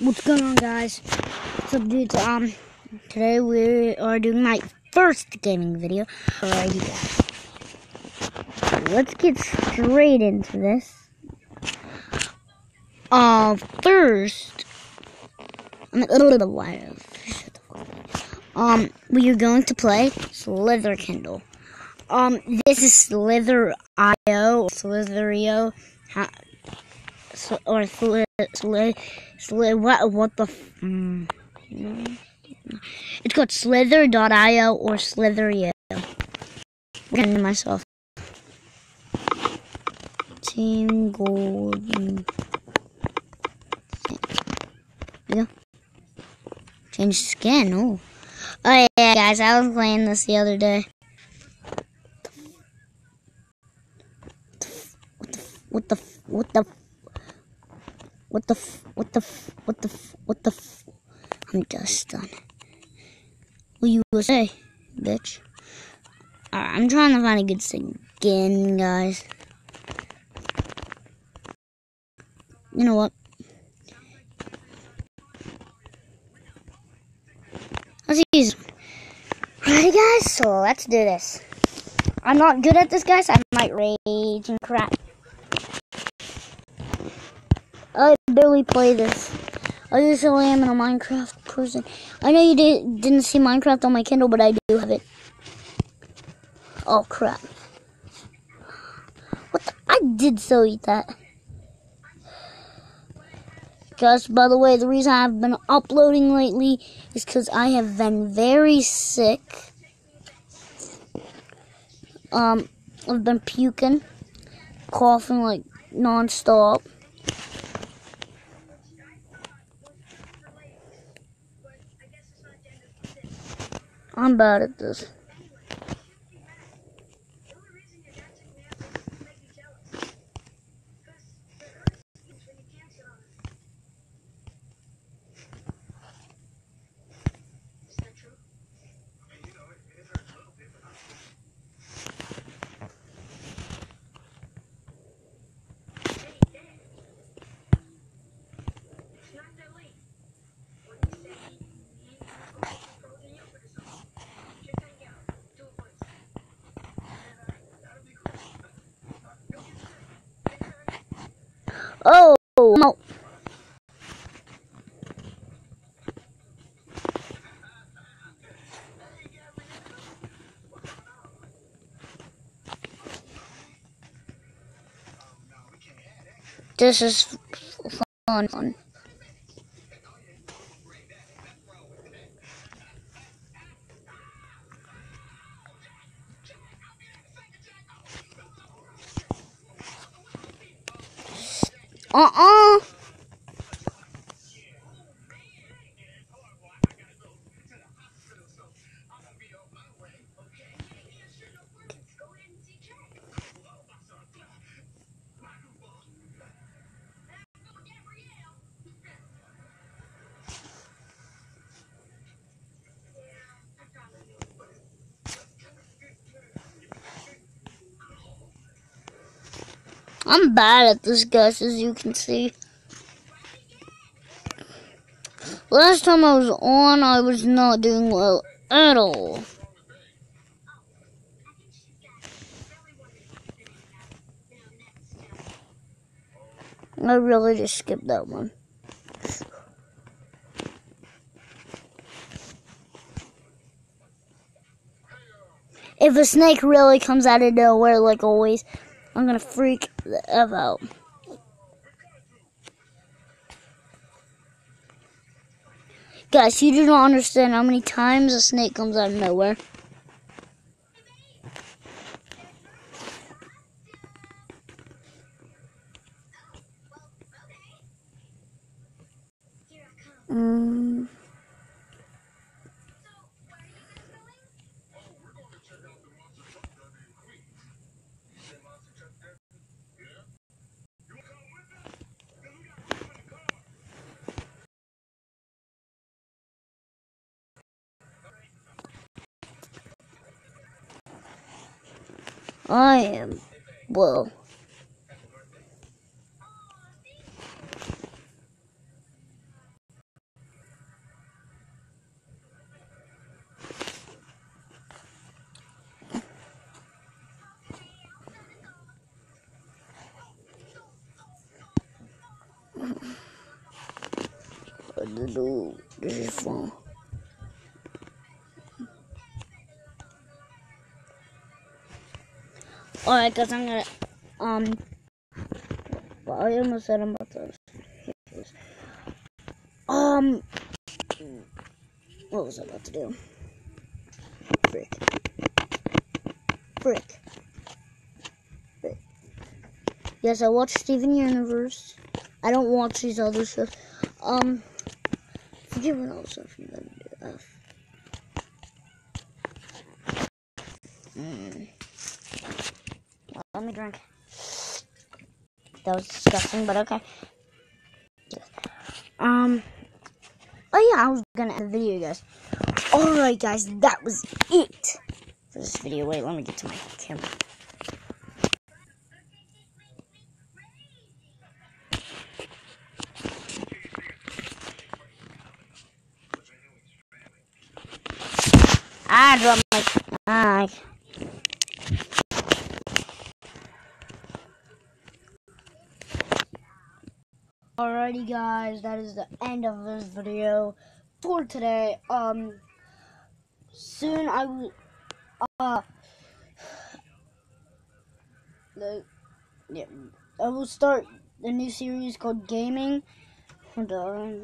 What's going on, guys? What's up, dudes? Um, today we are doing my first gaming video. Alright, guys. Let's get straight into this. Uh, first, I'm a little bit while. Um, we are going to play Slither Kindle. Um, this is Slither IO Slitherio, or Slither, Slither, Slither, what, what the, mm, it's called Slither.io or Slitherio. Getting myself. Team Golden. Yeah. Change skin, oh. Oh yeah, guys, I was playing this the other day. What the what the what the what the what the f- what the f- What the? f*** I'm just done. What you will say, bitch? I'm trying to find a good skin, guys. You know what? Let's use. Alright guys? So let's do this. I'm not good at this, guys. I might rage and crap. I barely play this. I just usually am in a Minecraft person. I know you did, didn't see Minecraft on my Kindle, but I do have it. Oh, crap. What the? I did so eat that. Guys, by the way, the reason I've been uploading lately is because I have been very sick. Um, I've been puking, coughing like non-stop. I'm bad at this. Oh, no. This is fun. fun. Uh-uh. I'm bad at this, guys, as you can see. Last time I was on, I was not doing well at all. I really just skipped that one. If a snake really comes out of nowhere, like always, I'm gonna freak the F out. Guys, you do not understand how many times a snake comes out of nowhere. Mm. I am. Well. This is fun. Alright, guys, I'm gonna, um, well, I almost said I'm about to, um, what was I about to do? Frick. Frick. Frick. Yes, I watch Steven Universe. I don't watch these other shows. Um, forget what else I'm gonna do. Uh, mm. Let me drink. That was disgusting, but okay. Um. Oh yeah, I was gonna end the video, guys. Alright, guys, that was it for this video. Wait, let me get to my camera. I dropped my mic. Alrighty guys, that is the end of this video for today. Um soon I will uh the yeah I will start the new series called Gaming. And, um,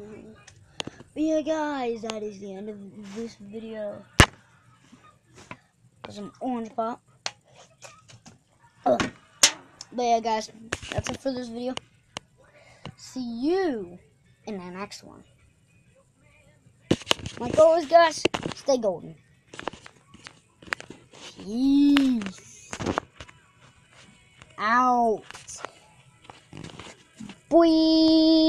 but yeah guys, that is the end of this video. Some orange pop. Oh. But yeah guys, that's it for this video see you in the next one. Like always, guys, stay golden. Peace. Out. Boy.